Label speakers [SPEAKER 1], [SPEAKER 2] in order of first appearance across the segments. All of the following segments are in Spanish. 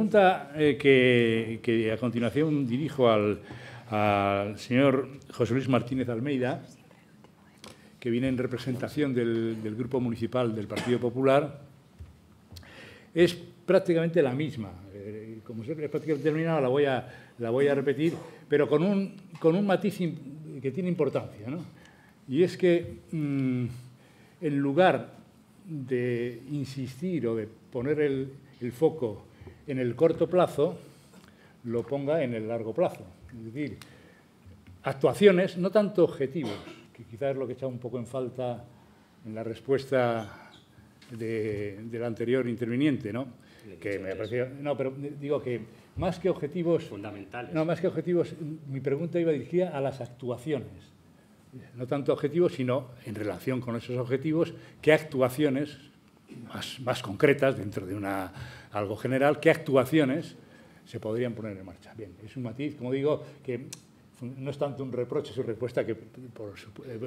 [SPEAKER 1] pregunta eh, que, que, a continuación dirijo al, al, señor José Luis Martínez Almeida, que viene en representación del, del, Grupo Municipal del Partido Popular, es prácticamente la misma. Eh, como es prácticamente terminada, la voy a, la voy a repetir, pero con un, con un matiz que tiene importancia. ¿no? Y es que, mmm, en lugar de insistir o de poner el, el foco en el corto plazo lo ponga en el largo plazo. Es decir, actuaciones, no tanto objetivos, que quizás es lo que echa un poco en falta en la respuesta de, del anterior interviniente, ¿no? Que me pareció, no, pero digo que más que objetivos
[SPEAKER 2] fundamentales.
[SPEAKER 1] No, más que objetivos, mi pregunta iba dirigida a las actuaciones. No tanto objetivos, sino en relación con esos objetivos, qué actuaciones más, más concretas dentro de una, algo general, qué actuaciones se podrían poner en marcha. Bien, es un matiz, como digo, que no es tanto un reproche, su respuesta que por,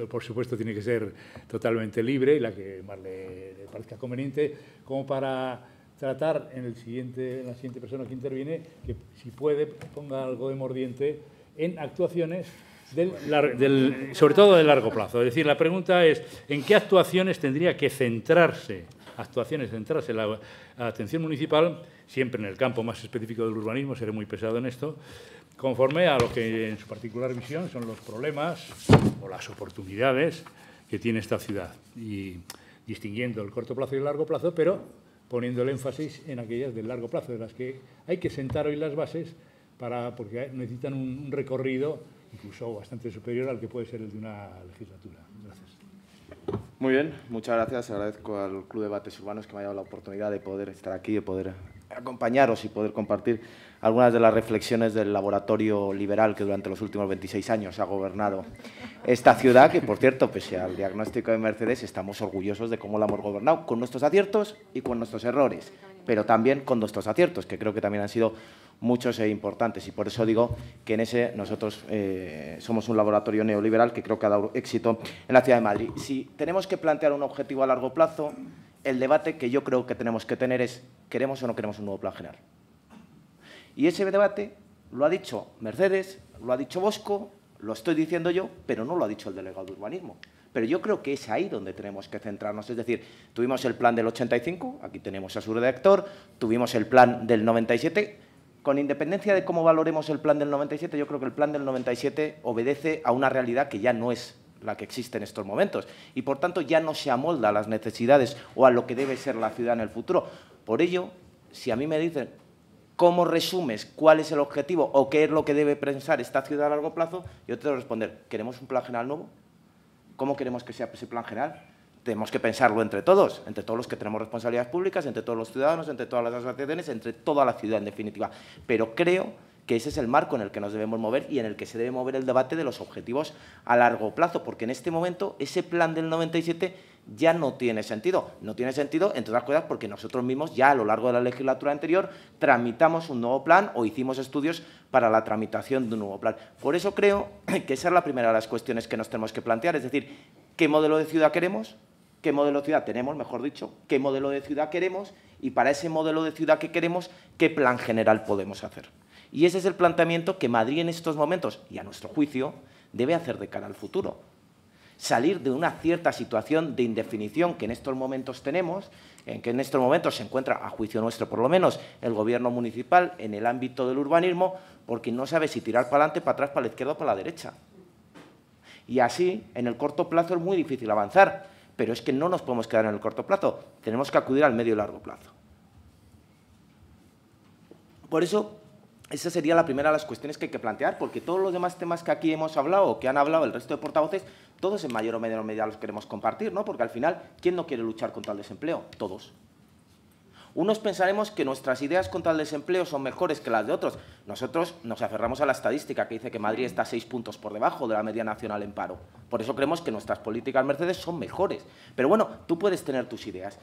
[SPEAKER 1] por, supuesto tiene que ser totalmente libre y la que más le, le, parezca conveniente, como para tratar en, el siguiente, en la siguiente persona que interviene que si puede ponga algo de mordiente en actuaciones del, del, sobre todo de largo plazo. Es decir, la pregunta es ¿en qué actuaciones tendría que centrarse actuaciones centrarse en la, atención municipal, siempre en el campo más específico del urbanismo, seré muy pesado en esto, conforme a lo que en su particular visión son los problemas o las oportunidades que tiene esta ciudad. Y distinguiendo el corto plazo y el largo plazo, pero poniendo el énfasis en aquellas del largo plazo, de las que hay que sentar hoy las bases para, porque necesitan un, un recorrido incluso bastante superior al que puede ser el de una legislatura. Gracias.
[SPEAKER 3] Muy bien, muchas gracias. Agradezco al Club de Debates Urbanos que me haya dado la oportunidad de poder estar aquí, de poder acompañaros y poder compartir algunas de las reflexiones del laboratorio liberal que durante los últimos 26 años ha gobernado esta ciudad, que por cierto, pese al diagnóstico de Mercedes, estamos orgullosos de cómo la hemos gobernado, con nuestros aciertos y con nuestros errores, pero también con nuestros aciertos, que creo que también han sido muchos e importantes. Y por eso digo que en ese nosotros eh, somos un laboratorio neoliberal que creo que ha dado éxito en la ciudad de Madrid. Si tenemos que plantear un objetivo a largo plazo, el debate que yo creo que tenemos que tener es, ¿queremos o no queremos un nuevo plan general? Y ese debate lo ha dicho Mercedes, lo ha dicho Bosco, lo estoy diciendo yo, pero no lo ha dicho el delegado de urbanismo. Pero yo creo que es ahí donde tenemos que centrarnos. Es decir, tuvimos el plan del 85, aquí tenemos a su redactor, tuvimos el plan del 97, con independencia de cómo valoremos el plan del 97, yo creo que el plan del 97 obedece a una realidad que ya no es la que existe en estos momentos y, por tanto, ya no se amolda a las necesidades o a lo que debe ser la ciudad en el futuro. Por ello, si a mí me dicen cómo resumes cuál es el objetivo o qué es lo que debe pensar esta ciudad a largo plazo, yo te tengo que responder, ¿queremos un plan general nuevo? ¿Cómo queremos que sea ese plan general? Tenemos que pensarlo entre todos, entre todos los que tenemos responsabilidades públicas, entre todos los ciudadanos, entre todas las asociaciones, entre toda la ciudad en definitiva. Pero creo que ese es el marco en el que nos debemos mover y en el que se debe mover el debate de los objetivos a largo plazo, porque en este momento ese plan del 97 ya no tiene sentido. No tiene sentido, entre otras cosas, porque nosotros mismos ya a lo largo de la legislatura anterior tramitamos un nuevo plan o hicimos estudios para la tramitación de un nuevo plan. Por eso creo que esa es la primera de las cuestiones que nos tenemos que plantear, es decir, ¿qué modelo de ciudad queremos? ¿Qué modelo de ciudad tenemos, mejor dicho? ¿Qué modelo de ciudad queremos? Y para ese modelo de ciudad que queremos, ¿qué plan general podemos hacer? Y ese es el planteamiento que Madrid en estos momentos, y a nuestro juicio, debe hacer de cara al futuro. Salir de una cierta situación de indefinición que en estos momentos tenemos, en que en estos momentos se encuentra, a juicio nuestro por lo menos, el gobierno municipal en el ámbito del urbanismo, porque no sabe si tirar para adelante, para atrás, para la izquierda o para la derecha. Y así, en el corto plazo es muy difícil avanzar, pero es que no nos podemos quedar en el corto plazo, tenemos que acudir al medio y largo plazo. Por eso, esa sería la primera de las cuestiones que hay que plantear, porque todos los demás temas que aquí hemos hablado o que han hablado el resto de portavoces, todos en mayor o menor medida los queremos compartir, ¿no? Porque al final, ¿quién no quiere luchar contra el desempleo? Todos. Unos pensaremos que nuestras ideas contra el desempleo son mejores que las de otros. Nosotros nos aferramos a la estadística que dice que Madrid está seis puntos por debajo de la media nacional en paro. Por eso creemos que nuestras políticas Mercedes son mejores. Pero bueno, tú puedes tener tus ideas.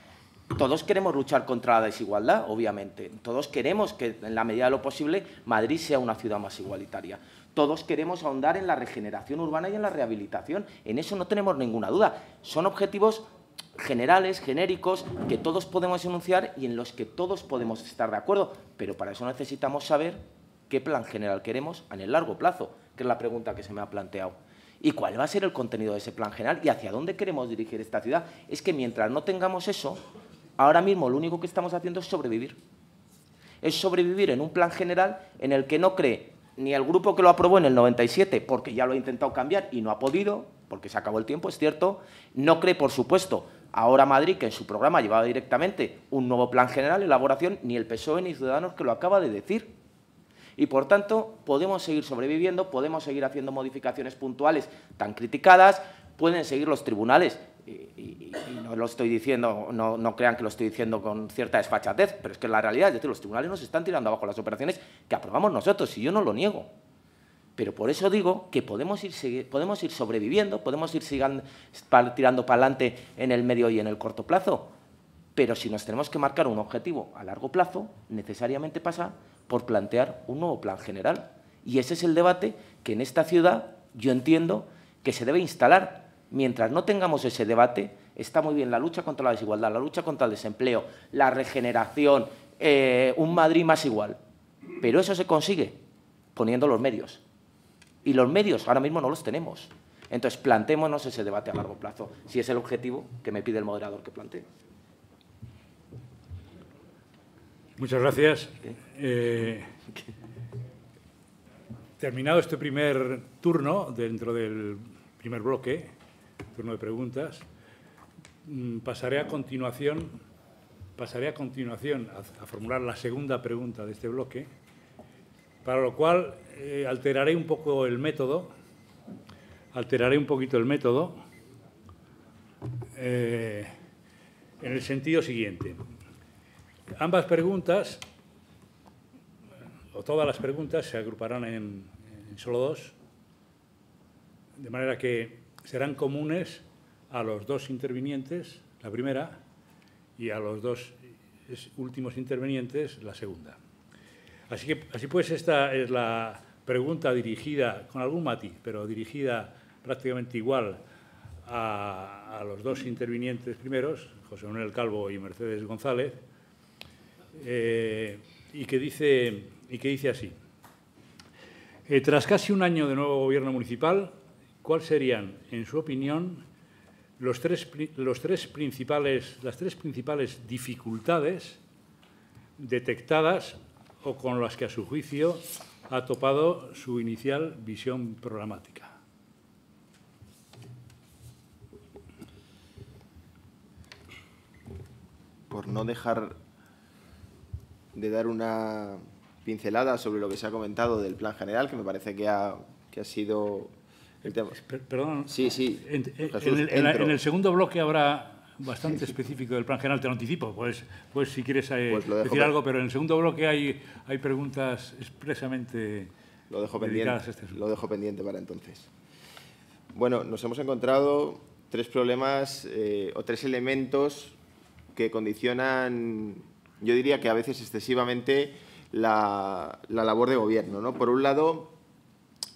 [SPEAKER 3] Todos queremos luchar contra la desigualdad, obviamente. Todos queremos que, en la medida de lo posible, Madrid sea una ciudad más igualitaria. Todos queremos ahondar en la regeneración urbana y en la rehabilitación. En eso no tenemos ninguna duda. Son objetivos generales, genéricos, que todos podemos enunciar y en los que todos podemos estar de acuerdo. Pero para eso necesitamos saber qué plan general queremos en el largo plazo, que es la pregunta que se me ha planteado. ¿Y cuál va a ser el contenido de ese plan general? ¿Y hacia dónde queremos dirigir esta ciudad? Es que mientras no tengamos eso, ahora mismo lo único que estamos haciendo es sobrevivir. Es sobrevivir en un plan general en el que no cree ni el grupo que lo aprobó en el 97, porque ya lo ha intentado cambiar y no ha podido, porque se acabó el tiempo, es cierto. No cree, por supuesto, ahora Madrid, que en su programa llevaba directamente un nuevo plan general, elaboración, ni el PSOE ni Ciudadanos, que lo acaba de decir. Y, por tanto, podemos seguir sobreviviendo, podemos seguir haciendo modificaciones puntuales tan criticadas, pueden seguir los tribunales, y, no lo estoy diciendo, no, no, crean que lo estoy diciendo con cierta desfachatez, pero es que la realidad es decir, los tribunales nos están tirando abajo las operaciones que aprobamos nosotros, y yo no lo niego. Pero por eso digo que podemos ir, podemos ir sobreviviendo, podemos ir tirando para adelante en el medio y en el corto plazo, pero si nos tenemos que marcar un objetivo a largo plazo, necesariamente pasa por plantear un nuevo plan general. Y ese es el debate que en esta ciudad yo entiendo que se debe instalar. Mientras no tengamos ese debate, está muy bien la lucha contra la desigualdad, la lucha contra el desempleo, la regeneración, eh, un Madrid más igual. Pero eso se consigue poniendo los medios. Y los medios ahora mismo no los tenemos. Entonces, plantémonos ese debate a largo plazo, si es el objetivo que me pide el moderador que plantee.
[SPEAKER 1] Muchas gracias. Eh, terminado este primer turno, dentro del primer bloque, turno de preguntas, mm, pasaré a continuación, pasaré a, continuación a, formular la segunda pregunta de este bloque, para lo cual eh, alteraré un poco el método, alteraré un poquito el método, eh, en el sentido siguiente. Ambas preguntas, o todas las preguntas, se agruparán en, solo dos, de manera que serán comunes a los dos intervinientes, la primera, y a los dos últimos intervinientes, la segunda. Así que, así pues, esta es la pregunta dirigida, con algún matiz, pero dirigida prácticamente igual a, los dos intervinientes primeros, José Manuel Calvo y Mercedes González, eh, y, que dice, que así. Eh, tras casi un año de nuevo gobierno municipal, ¿cuáles serían, en su opinión, los tres, los tres principales, las tres principales dificultades detectadas o con las que, a su juicio, ha topado su inicial visión programática?
[SPEAKER 2] Por no dejar de dar una pincelada sobre lo que se ha comentado del plan general, que me parece que ha, que ha sido el tema.
[SPEAKER 1] Perdón.
[SPEAKER 2] Sí, sí.
[SPEAKER 1] En, el, segundo bloque habrá bastante específico del plan general, te lo anticipo, pues, pues si quieres eh, pues decir algo, pero en el segundo bloque hay, hay preguntas expresamente
[SPEAKER 2] lo dejo pendiente, este Lo dejo pendiente para entonces. Bueno, nos hemos encontrado tres problemas eh, o tres elementos que condicionan yo diría que a veces excesivamente la, labor de gobierno. ¿no? Por un lado,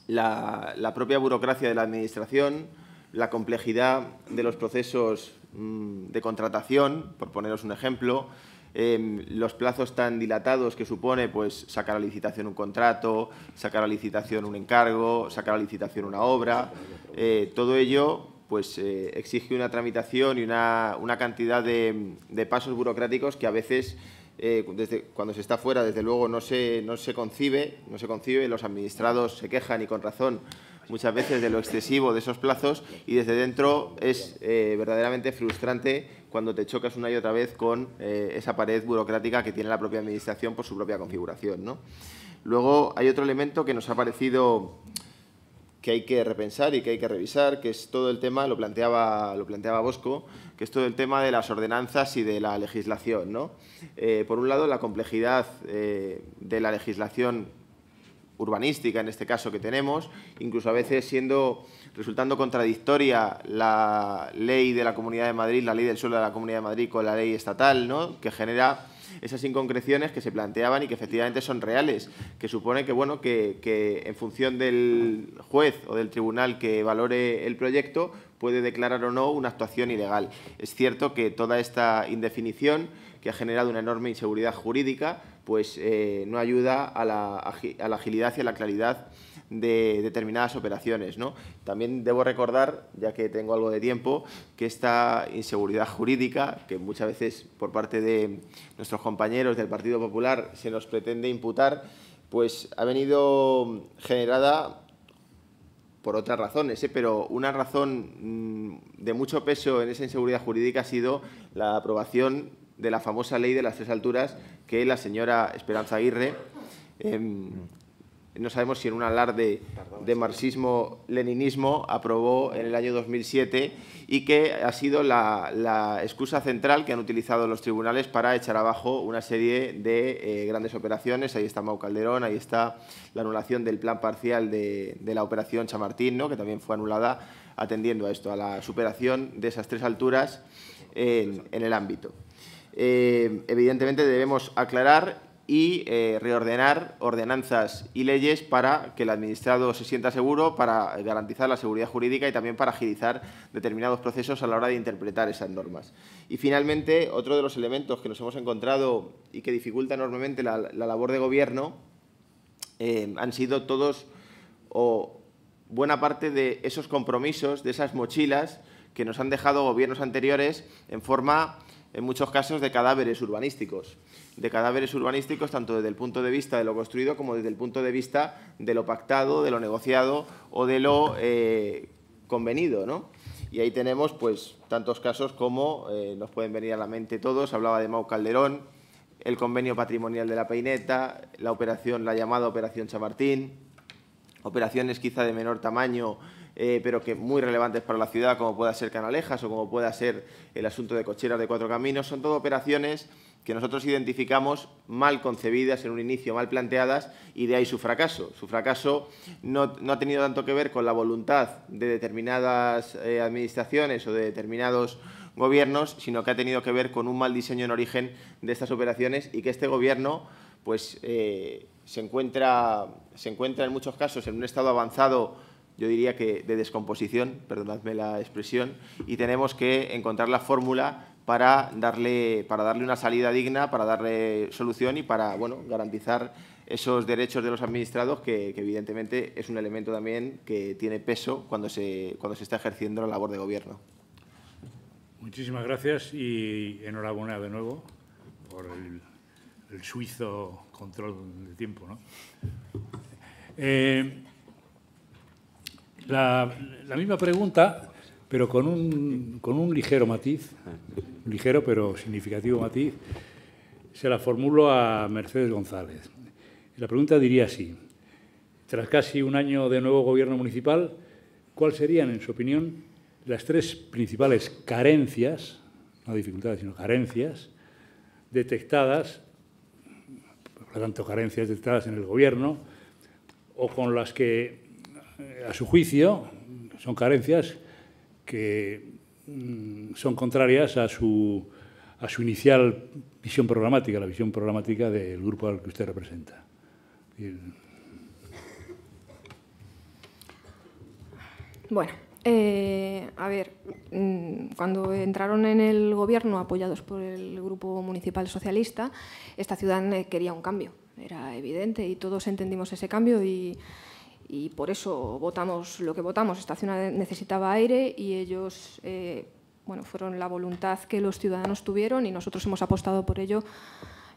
[SPEAKER 2] la, propia burocracia de la Administración, la complejidad de los procesos mm, de contratación, por poneros un ejemplo, em, los plazos tan dilatados que supone pues, sacar a licitación un contrato, sacar a licitación un encargo, sacar a licitación una obra, eh, todo ello pues, eh, exige una tramitación y una, cantidad de, de, pasos burocráticos que a veces eh, desde, cuando se está fuera, desde luego, no se, no se concibe, no se concibe, los administrados se quejan y con razón muchas veces de lo excesivo de esos plazos y desde dentro es eh, verdaderamente frustrante cuando te chocas una y otra vez con eh, esa pared burocrática que tiene la propia administración por su propia configuración. ¿no? Luego hay otro elemento que nos ha parecido que hay que repensar y que hay que revisar, que es todo el tema, lo planteaba, lo planteaba Bosco, que es todo el tema de las ordenanzas y de la legislación. ¿no? Eh, por un lado, la complejidad eh, de la legislación urbanística, en este caso, que tenemos, incluso a veces siendo, resultando contradictoria la ley de la Comunidad de Madrid, la ley del suelo de la Comunidad de Madrid con la ley estatal, ¿no? que genera esas inconcreciones que se planteaban y que efectivamente son reales, que supone que, bueno, que, en función del juez o del tribunal que valore el proyecto, puede declarar o no una actuación ilegal. Es cierto que toda esta indefinición que ha generado una enorme inseguridad jurídica, pues eh, no ayuda a la, agilidad y a la claridad de determinadas operaciones. También debo recordar, ya que tengo algo de tiempo, que esta inseguridad jurídica, que muchas veces por parte de nuestros compañeros del Partido Popular se nos pretende imputar, pues ha venido generada por otras razones, ¿eh? pero una razón mm, de mucho peso en esa inseguridad jurídica ha sido la aprobación de la famosa ley de las tres alturas que la señora Esperanza Aguirre em, no sabemos si en un alarde de marxismo-leninismo, aprobó en el año 2007 y que ha sido la, excusa central que han utilizado los tribunales para echar abajo una serie de eh, grandes operaciones. Ahí está Mau Calderón, ahí está la anulación del plan parcial de, la operación Chamartín, ¿no? que también fue anulada atendiendo a esto, a la superación de esas tres alturas en, el ámbito. Eh, evidentemente debemos aclarar y eh, reordenar ordenanzas y leyes para que el administrado se sienta seguro, para garantizar la seguridad jurídica y también para agilizar determinados procesos a la hora de interpretar esas normas. Y finalmente, otro de los elementos que nos hemos encontrado y que dificulta enormemente la, labor de gobierno eh, han sido todos o buena parte de esos compromisos, de esas mochilas que nos han dejado gobiernos anteriores en forma en muchos casos de cadáveres urbanísticos, de cadáveres urbanísticos tanto desde el punto de vista de lo construido como desde el punto de vista de lo pactado, de lo negociado o de lo eh, convenido, ¿no? Y ahí tenemos pues tantos casos como eh, nos pueden venir a la mente todos, hablaba de Mau Calderón, el convenio patrimonial de la Peineta, la operación, la llamada Operación Chamartín, operaciones quizá de menor tamaño eh, pero que muy relevantes para la ciudad, como pueda ser Canalejas o como pueda ser el asunto de cocheras de cuatro caminos, son todo operaciones que nosotros identificamos mal concebidas en un inicio, mal planteadas, y de ahí su fracaso. Su fracaso no, ha tenido tanto que ver con la voluntad de determinadas eh, administraciones o de determinados gobiernos, sino que ha tenido que ver con un mal diseño en origen de estas operaciones y que este gobierno pues, eh, se, encuentra, se encuentra en muchos casos en un estado avanzado yo diría que de descomposición, perdonadme la expresión, y tenemos que encontrar la fórmula para darle, para darle una salida digna, para darle solución y para bueno, garantizar esos derechos de los administrados, que, evidentemente es un elemento también que tiene peso cuando se, cuando se está ejerciendo la labor de gobierno.
[SPEAKER 1] Muchísimas gracias y enhorabuena de nuevo por el, suizo control del tiempo. ¿no? Eh, la, misma pregunta, pero con un, con un ligero matiz, ligero pero significativo matiz, se la formulo a Mercedes González. la pregunta diría así, tras casi un año de nuevo gobierno municipal, ¿cuáles serían, en su opinión, las tres principales carencias, no dificultades, sino carencias, detectadas, por lo tanto, carencias detectadas en el gobierno, o con las que a su juicio, son carencias que mm, son contrarias a su, a su inicial visión programática, la visión programática del grupo al que usted representa.
[SPEAKER 4] Bueno, eh, a ver, mm, cuando entraron en el gobierno apoyados por el Grupo Municipal Socialista, esta ciudad quería un cambio, era evidente y todos entendimos ese cambio y y por eso votamos lo que votamos. Esta ciudad necesitaba aire y ellos eh, bueno, fueron la voluntad que los ciudadanos tuvieron y nosotros hemos apostado por ello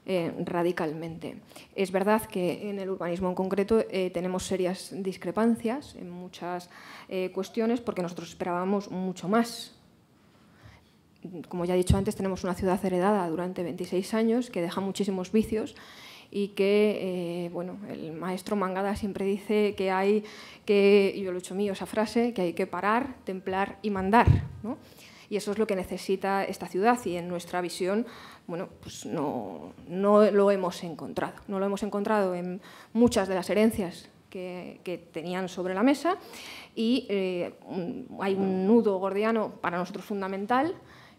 [SPEAKER 4] eh, radicalmente. Es verdad que en el urbanismo en concreto eh, tenemos serias discrepancias en muchas cuestiones porque nosotros esperábamos mucho más. Como ya he dicho antes, tenemos una ciudad heredada durante 26 años que deja muchísimos vicios y que, eh, bueno, el maestro Mangada siempre dice que hay que, yo lo he hecho mío esa frase, que hay que parar, templar y mandar, ¿no? Y eso es lo que necesita esta ciudad y en nuestra visión, bueno, pues no, no lo hemos encontrado. No lo hemos encontrado en muchas de las herencias que, que tenían sobre la mesa y eh, hay un nudo gordiano para nosotros fundamental,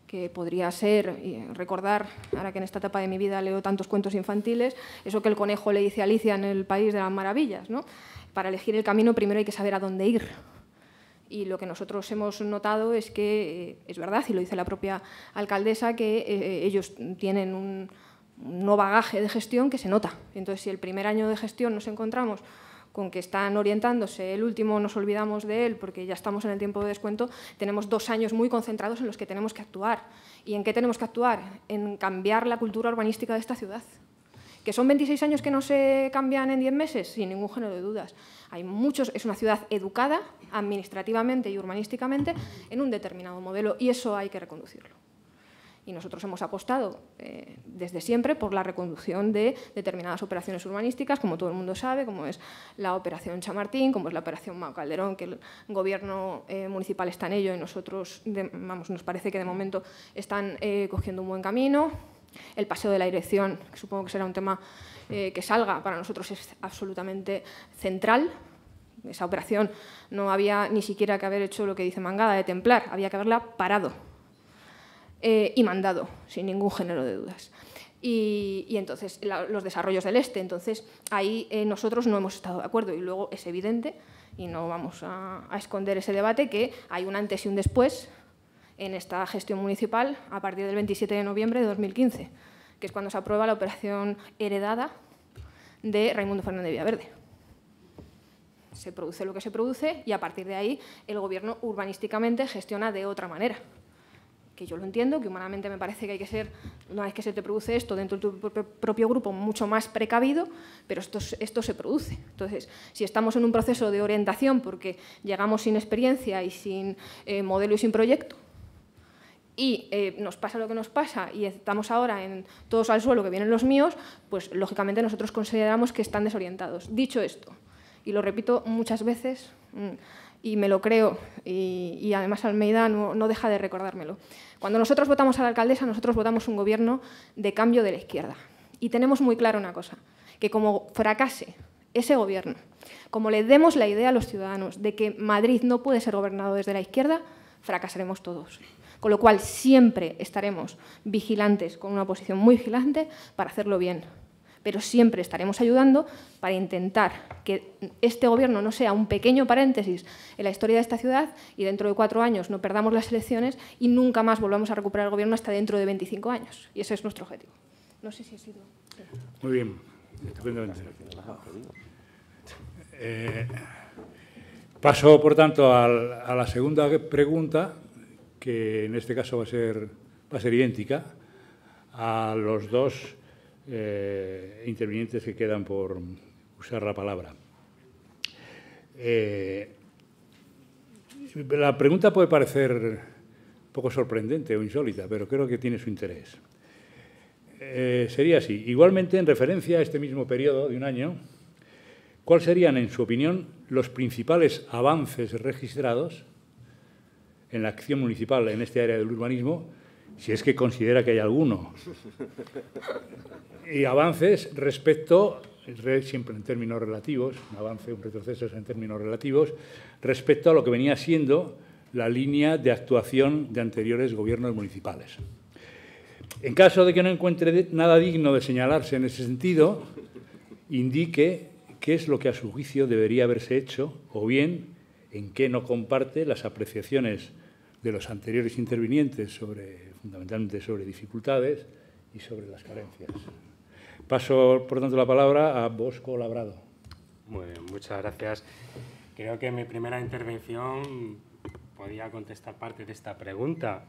[SPEAKER 4] que podría ser, recordar, ahora que en esta etapa de mi vida leo tantos cuentos infantiles, eso que el conejo le dice a Alicia en el País de las Maravillas. ¿no? Para elegir el camino primero hay que saber a dónde ir. Y lo que nosotros hemos notado es que, eh, es verdad, y lo dice la propia alcaldesa, que eh, ellos tienen un, no bagaje de gestión que se nota. Entonces, si el primer año de gestión nos encontramos con que están orientándose, el último nos olvidamos de él porque ya estamos en el tiempo de descuento, tenemos dos años muy concentrados en los que tenemos que actuar. ¿Y en qué tenemos que actuar? En cambiar la cultura urbanística de esta ciudad. ¿Que son 26 años que no se cambian en 10 meses? Sin ningún género de dudas. Hay muchos, es una ciudad educada administrativamente y urbanísticamente en un determinado modelo y eso hay que reconducirlo y nosotros hemos apostado eh, desde siempre por la reconducción de determinadas operaciones urbanísticas, como todo el mundo sabe, como es la operación Chamartín, como es la operación Mao Calderón, que el gobierno eh, municipal está en ello y nosotros, vamos, nos parece que de momento están eh, cogiendo un buen camino. El paseo de la dirección, que supongo que será un tema que salga, para nosotros es absolutamente central, esa operación no había ni siquiera que haber hecho lo que dice Mangada de templar, había que haberla parado eh, y mandado, sin ningún género de dudas. Y, entonces los desarrollos del este. Entonces ahí eh, nosotros no hemos estado de acuerdo y luego es evidente, y no vamos a, esconder ese debate, que hay un antes y un después en esta gestión municipal a partir del 27 de noviembre de 2015, que es cuando se aprueba la operación heredada de Raimundo Fernández Villaverde. Se produce lo que se produce y a partir de ahí el gobierno urbanísticamente gestiona de otra manera que yo lo entiendo, que humanamente me parece que hay que ser, una vez que se te produce esto dentro de tu propio grupo, mucho más precavido, pero esto, esto se produce. Entonces, si estamos en un proceso de orientación porque llegamos sin experiencia y sin eh, modelo y sin proyecto, y eh, nos pasa lo que nos pasa y estamos ahora en todos al suelo que vienen los míos, pues lógicamente nosotros consideramos que están desorientados. Dicho esto, y lo repito muchas veces, mm, y me lo creo, y, además Almeida no, deja de recordármelo. Cuando nosotros votamos a la alcaldesa, nosotros votamos un gobierno de cambio de la izquierda. Y tenemos muy claro una cosa, que como fracase ese gobierno, como le demos la idea a los ciudadanos de que Madrid no puede ser gobernado desde la izquierda, fracasaremos todos. Con lo cual siempre estaremos vigilantes, con una posición muy vigilante, para hacerlo bien pero siempre estaremos ayudando para intentar que este gobierno no sea un pequeño paréntesis en la historia de esta ciudad y dentro de cuatro años no perdamos las elecciones y nunca más volvamos a recuperar el gobierno hasta dentro de 25 años. Y ese es nuestro objetivo. No sé si ha sido...
[SPEAKER 1] Muy bien, estupendamente. Eh, paso, por tanto, a la segunda pregunta, que en este caso va a ser, va a ser idéntica a los dos eh, intervinientes que quedan por usar la palabra. Eh, la pregunta puede parecer un poco sorprendente o insólita, pero creo que tiene su interés. Eh, sería así. Igualmente, en referencia a este mismo periodo de un año, ¿cuáles serían, en su opinión, los principales avances registrados en la acción municipal en este área del urbanismo, si es que considera que hay alguno? y avances respecto, siempre en términos relativos, un avance, un retroceso en términos relativos, respecto a lo que venía siendo la línea de actuación de anteriores gobiernos municipales. En caso de que no encuentre nada digno de señalarse en ese sentido, indique qué es lo que a su juicio debería haberse hecho o bien en qué no comparte las apreciaciones de los anteriores intervinientes sobre, fundamentalmente sobre dificultades y sobre las carencias. Paso, por tanto, la palabra a Bosco Labrado.
[SPEAKER 5] Muy muchas gracias. Creo que en mi primera intervención podía contestar parte de esta pregunta.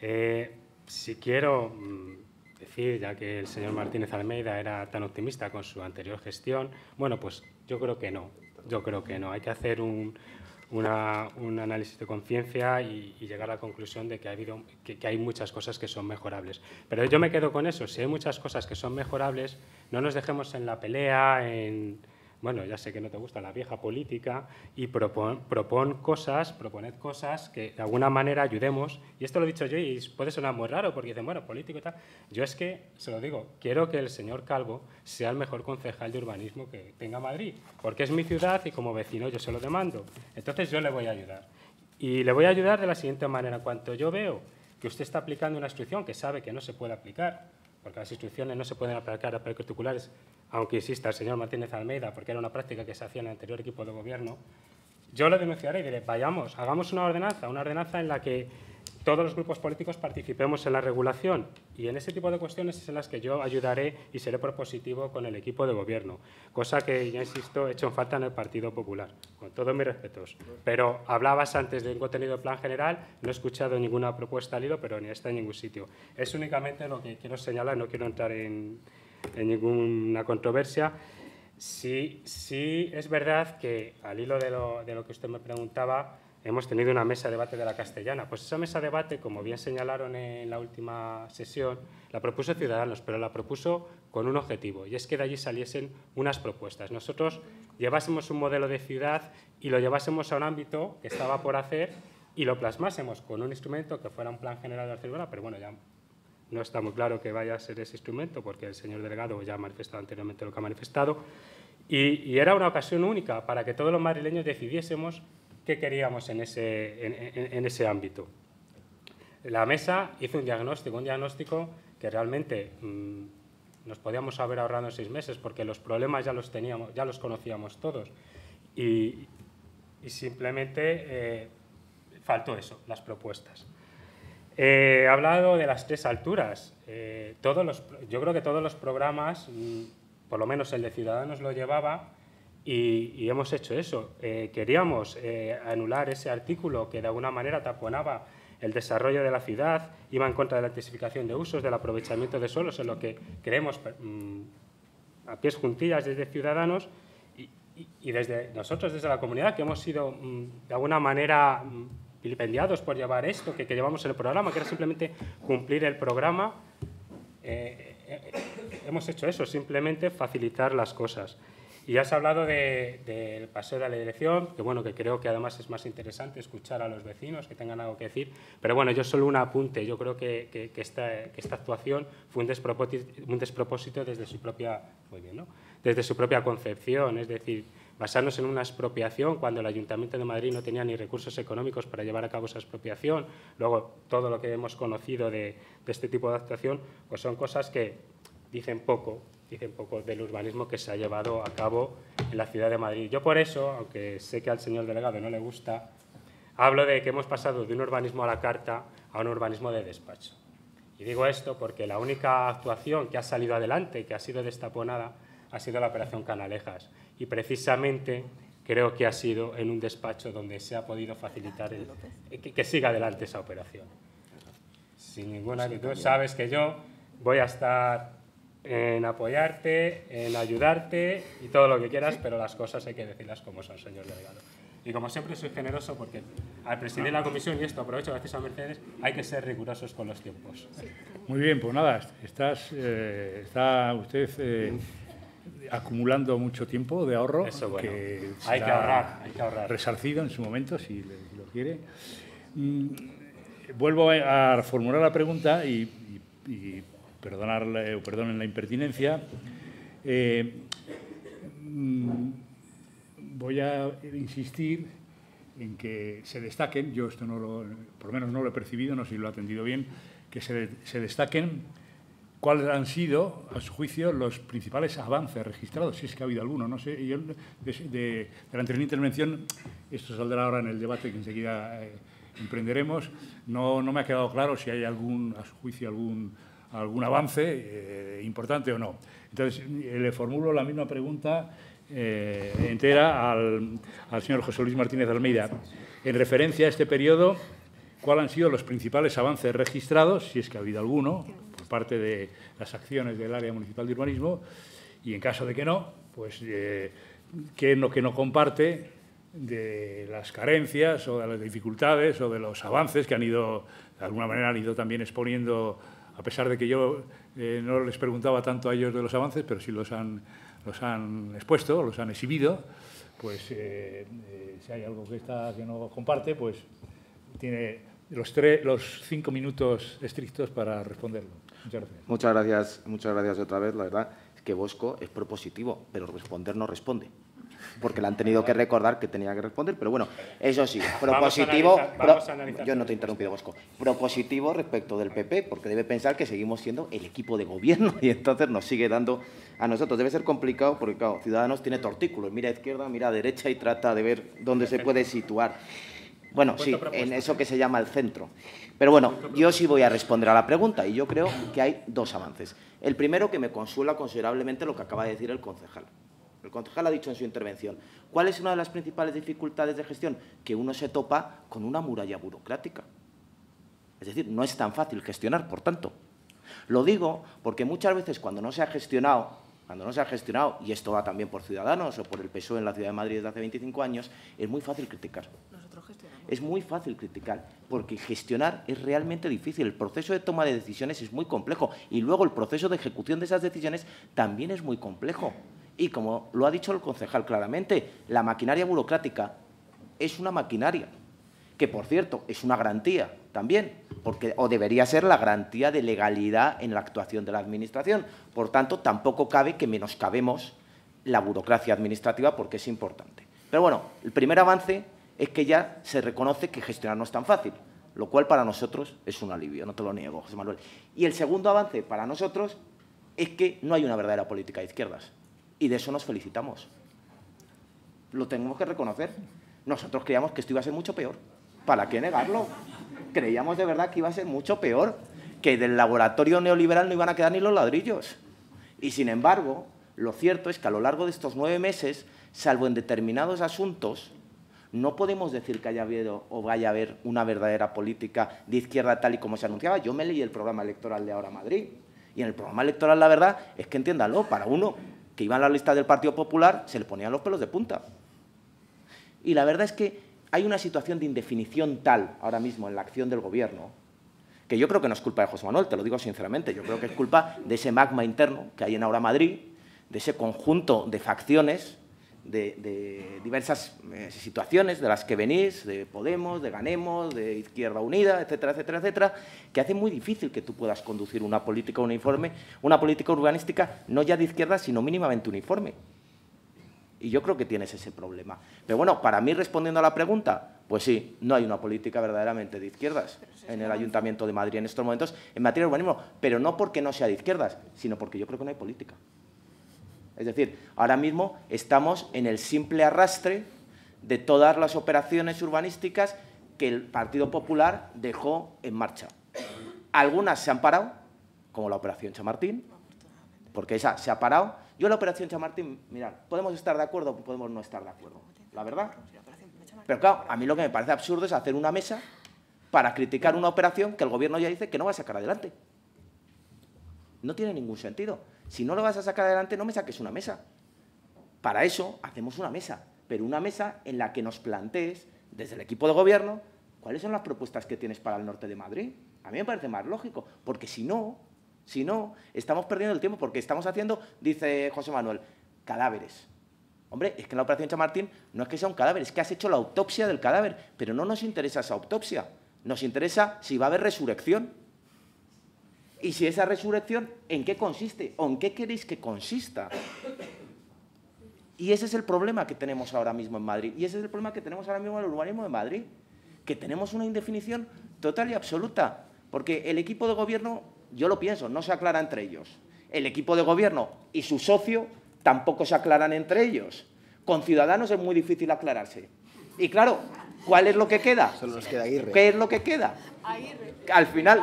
[SPEAKER 5] Eh, si quiero mm, decir, ya que el señor Martínez Almeida era tan optimista con su anterior gestión, bueno, pues yo creo que no. Yo creo que no. Hay que hacer un, un análisis de conciencia y, llegar a la conclusión de que, ha habido, que, hay muchas cosas que son mejorables. Pero yo me quedo con eso, si hay muchas cosas que son mejorables, no nos dejemos en la pelea, en, bueno, ya sé que no te gusta la vieja política, y propon, propon cosas, proponed cosas que de alguna manera ayudemos. Y esto lo he dicho yo y puede sonar muy raro porque dicen, bueno, político y tal. Yo es que, se lo digo, quiero que el señor Calvo sea el mejor concejal de urbanismo que tenga Madrid, porque es mi ciudad y como vecino yo se lo demando. Entonces yo le voy a ayudar. Y le voy a ayudar de la siguiente manera. Cuanto yo veo que usted está aplicando una instrucción que sabe que no se puede aplicar, porque las instrucciones no se pueden aplicar a particulares, aunque exista el señor Martínez Almeida, porque era una práctica que se hacía en el anterior equipo de gobierno, yo lo denunciaré y diré, vayamos, hagamos una ordenanza, una ordenanza en la que todos los grupos políticos participemos en la regulación y en ese tipo de cuestiones es en las que yo ayudaré y seré propositivo con el equipo de gobierno, cosa que, ya insisto, he hecho en falta en el Partido Popular, con todos mis respetos. Pero hablabas antes de un contenido de plan general, no he escuchado ninguna propuesta al hilo, pero ni está en ningún sitio. Es únicamente lo que quiero señalar, no quiero entrar en, ninguna controversia. Sí, sí es verdad que, al hilo de lo, de lo que usted me preguntaba, hemos tenido una mesa de debate de la castellana. Pues esa mesa de debate, como bien señalaron en la última sesión, la propuso Ciudadanos, pero la propuso con un objetivo, y es que de allí saliesen unas propuestas. Nosotros llevásemos un modelo de ciudad y lo llevásemos a un ámbito que estaba por hacer y lo plasmásemos con un instrumento que fuera un plan general de Barcelona, pero bueno, ya no está muy claro que vaya a ser ese instrumento, porque el señor delegado ya ha manifestado anteriormente lo que ha manifestado, y, y era una ocasión única para que todos los madrileños decidiésemos qué queríamos en ese, en, ese ámbito. La mesa hizo un diagnóstico, un diagnóstico que realmente mm, nos podíamos haber ahorrado en seis meses porque los problemas ya los, teníamos, ya los conocíamos todos. Y, simplemente eh, faltó eso, las propuestas. Eh, he hablado de las tres alturas. Eh, todos los, yo creo que todos los programas, mm, por lo menos el de Ciudadanos lo llevaba, y, hemos hecho eso. Eh, queríamos eh, anular ese artículo que de alguna manera taponaba el desarrollo de la ciudad, iba en contra de la intensificación de usos, del aprovechamiento de suelos, en lo que creemos mm, a pies juntillas desde Ciudadanos y, desde nosotros, desde la comunidad, que hemos sido mm, de alguna manera mm, vilipendiados por llevar esto que, llevamos en el programa, que era simplemente cumplir el programa. Eh, hemos hecho eso, simplemente facilitar las cosas. Y has hablado del paseo de la dirección, que bueno, que creo que además es más interesante escuchar a los vecinos que tengan algo que decir. Pero bueno, yo solo un apunte. Yo creo que, esta, actuación fue un despropósito, desde su propia concepción, es decir, basarnos en una expropiación cuando el Ayuntamiento de Madrid no tenía ni recursos económicos para llevar a cabo esa expropiación. Luego, todo lo que hemos conocido de, de este tipo de actuación, pues son cosas que dicen poco dice un poco del urbanismo que se ha llevado a cabo en la ciudad de Madrid. Yo por eso, aunque sé que al señor delegado no le gusta, hablo de que hemos pasado de un urbanismo a la carta a un urbanismo de despacho. Y digo esto porque la única actuación que ha salido adelante, que ha sido destaponada, ha sido la operación Canalejas. Y precisamente creo que ha sido en un despacho donde se ha podido facilitar que, que siga adelante esa operación. Sin ninguna duda, sabes que yo voy a estar en apoyarte, en ayudarte y todo lo que quieras, pero las cosas hay que decirlas como son, señor delegado. Y como siempre soy generoso porque al presidir la comisión, y esto aprovecho gracias a Mercedes, hay que ser rigurosos con los tiempos.
[SPEAKER 1] Muy bien, pues nada, estás, eh, está usted eh, acumulando mucho tiempo de ahorro.
[SPEAKER 5] Eso, bueno. que hay que ahorrar, hay que ahorrar.
[SPEAKER 1] Resarcido en su momento, si lo quiere. Mm, vuelvo a formular la pregunta y, y perdonarle, o perdonen la impertinencia. Eh, mm, voy a insistir en que se destaquen, yo esto no lo, por lo menos no lo he percibido, no sé si lo he atendido bien, que se, se destaquen cuáles han sido, a su juicio, los principales avances registrados, si es que ha habido alguno. No sé, yo de, de, la anterior intervención, esto saldrá ahora en el debate que enseguida eh, emprenderemos, no, no me ha quedado claro si hay algún, a su juicio, algún algún avance eh, importante o no. Entonces, le formulo la misma pregunta eh, entera al, señor José Luis Martínez Almeida. En referencia a este periodo, ¿cuáles han sido los principales avances registrados, si es que ha habido alguno, por parte de las acciones del área municipal de urbanismo? Y en caso de que no, pues, eh, ¿qué es lo que no comparte de las carencias o de las dificultades o de los avances que han ido, de alguna manera, han ido también exponiendo a pesar de que yo eh, no les preguntaba tanto a ellos de los avances, pero sí los han, los han expuesto, los han exhibido, pues eh, eh, si hay algo que, está, que no comparte, pues tiene los, tres, los cinco minutos estrictos para responderlo. Muchas gracias.
[SPEAKER 3] Muchas gracias, muchas gracias otra vez. La verdad es que Bosco es propositivo, pero responder no responde. Porque le han tenido que recordar que tenía que responder, pero bueno, eso sí, propositivo, yo no te he interrumpido, Bosco, propositivo respecto del PP, porque debe pensar que seguimos siendo el equipo de gobierno y entonces nos sigue dando a nosotros. Debe ser complicado porque, claro, Ciudadanos tiene tortículos, mira a izquierda, mira a derecha y trata de ver dónde se puede situar. Bueno, sí, en eso que se llama el centro. Pero bueno, yo sí voy a responder a la pregunta y yo creo que hay dos avances. El primero que me consuela considerablemente lo que acaba de decir el concejal. El concejal ha dicho en su intervención, ¿cuál es una de las principales dificultades de gestión? Que uno se topa con una muralla burocrática. Es decir, no es tan fácil gestionar, por tanto. Lo digo porque muchas veces cuando no se ha gestionado, cuando no se ha gestionado, y esto va también por Ciudadanos o por el PSOE en la Ciudad de Madrid desde hace 25 años, es muy fácil criticar. Nosotros gestionamos. Es muy fácil criticar, porque gestionar es realmente difícil. El proceso de toma de decisiones es muy complejo y luego el proceso de ejecución de esas decisiones también es muy complejo. Y como lo ha dicho el concejal claramente, la maquinaria burocrática es una maquinaria, que por cierto es una garantía también, porque, o debería ser la garantía de legalidad en la actuación de la Administración. Por tanto, tampoco cabe que menoscabemos la burocracia administrativa porque es importante. Pero bueno, el primer avance es que ya se reconoce que gestionar no es tan fácil, lo cual para nosotros es un alivio, no te lo niego, José Manuel. Y el segundo avance para nosotros es que no hay una verdadera política de izquierdas y de eso nos felicitamos. Lo tenemos que reconocer. Nosotros creíamos que esto iba a ser mucho peor. ¿Para qué negarlo? Creíamos de verdad que iba a ser mucho peor, que del laboratorio neoliberal no iban a quedar ni los ladrillos. Y sin embargo, lo cierto es que a lo largo de estos nueve meses, salvo en determinados asuntos, no podemos decir que haya habido o vaya a haber una verdadera política de izquierda tal y como se anunciaba. Yo me leí el programa electoral de Ahora Madrid. Y en el programa electoral, la verdad, es que entiéndanlo, para uno que iba en la lista del Partido Popular, se le ponían los pelos de punta. Y la verdad es que hay una situación de indefinición tal ahora mismo en la acción del Gobierno, que yo creo que no es culpa de José Manuel, te lo digo sinceramente, yo creo que es culpa de ese magma interno que hay en Ahora Madrid, de ese conjunto de facciones de, diversas eh, situaciones de las que venís, de Podemos, de Ganemos, de Izquierda Unida, etcétera, etcétera, etcétera, que hace muy difícil que tú puedas conducir una política uniforme, una política urbanística no ya de izquierda, sino mínimamente uniforme. Y yo creo que tienes ese problema. Pero bueno, para mí respondiendo a la pregunta, pues sí, no hay una política verdaderamente de izquierdas en el Ayuntamiento de Madrid en estos momentos en materia de urbanismo, pero no porque no sea de izquierdas, sino porque yo creo que no hay política. Es decir, ahora mismo estamos en el simple arrastre de todas las operaciones urbanísticas que el Partido Popular dejó en marcha. Algunas se han parado, como la Operación Chamartín, porque esa se ha parado. Yo la Operación Chamartín, mirad, podemos estar de acuerdo o podemos no estar de acuerdo, la verdad. Pero claro, a mí lo que me parece absurdo es hacer una mesa para criticar una operación que el Gobierno ya dice que no va a sacar adelante. No tiene ningún sentido. Si no lo vas a sacar adelante, no me saques una mesa. Para eso hacemos una mesa, pero una mesa en la que nos plantees, desde el equipo de gobierno, cuáles son las propuestas que tienes para el norte de Madrid. A mí me parece más lógico, porque si no, si no, estamos perdiendo el tiempo, porque estamos haciendo, dice José Manuel, cadáveres. Hombre, es que en la operación Chamartín no es que sea un cadáver, es que has hecho la autopsia del cadáver, pero no nos interesa esa autopsia. Nos interesa si va a haber resurrección. Y si esa resurrección, ¿en qué consiste? ¿O en qué queréis que consista? Y ese es el problema que tenemos ahora mismo en Madrid. Y ese es el problema que tenemos ahora mismo en el urbanismo de Madrid. Que tenemos una indefinición total y absoluta. Porque el equipo de gobierno, yo lo pienso, no se aclara entre ellos. El equipo de gobierno y su socio tampoco se aclaran entre ellos. Con Ciudadanos es muy difícil aclararse. Y claro, ¿cuál es lo que queda?
[SPEAKER 2] Solo nos queda Aguirre.
[SPEAKER 3] ¿Qué es lo que queda? Al final,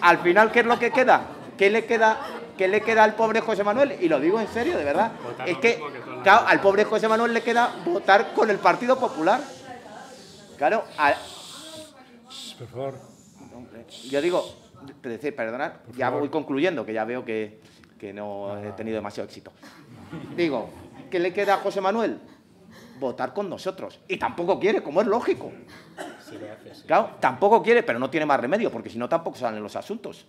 [SPEAKER 3] al final, ¿qué es lo que queda? ¿Qué le queda, qué le queda al pobre José Manuel? Y lo digo en serio, de verdad. es que, al pobre José Manuel le queda votar con el Partido Popular. Claro,
[SPEAKER 1] por favor.
[SPEAKER 3] Yo digo, perdonad, ya voy concluyendo, que ya veo que, que no he tenido demasiado éxito. Digo, ¿qué le queda a José Manuel? Votar con nosotros. Y tampoco quiere, como es lógico. Claro, tampoco quiere, pero no tiene más remedio, porque si no tampoco salen los asuntos.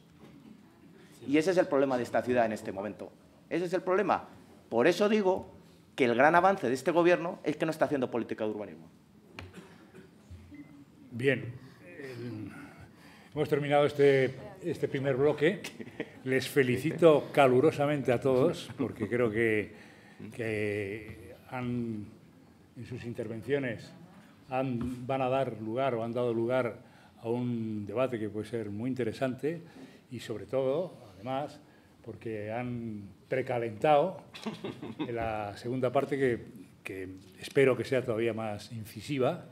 [SPEAKER 3] Y ese es el problema de esta ciudad en este momento. Ese es el problema. Por eso digo que el gran avance de este gobierno es que no está haciendo política de urbanismo.
[SPEAKER 1] Bien. hemos terminado este, este primer bloque. Les felicito calurosamente a todos, porque creo que, que han, en sus intervenciones han, van a dar lugar o han dado lugar a un debate que puede ser muy interesante y sobre todo, además, porque han precalentado en la segunda parte que, que espero que sea todavía más incisiva,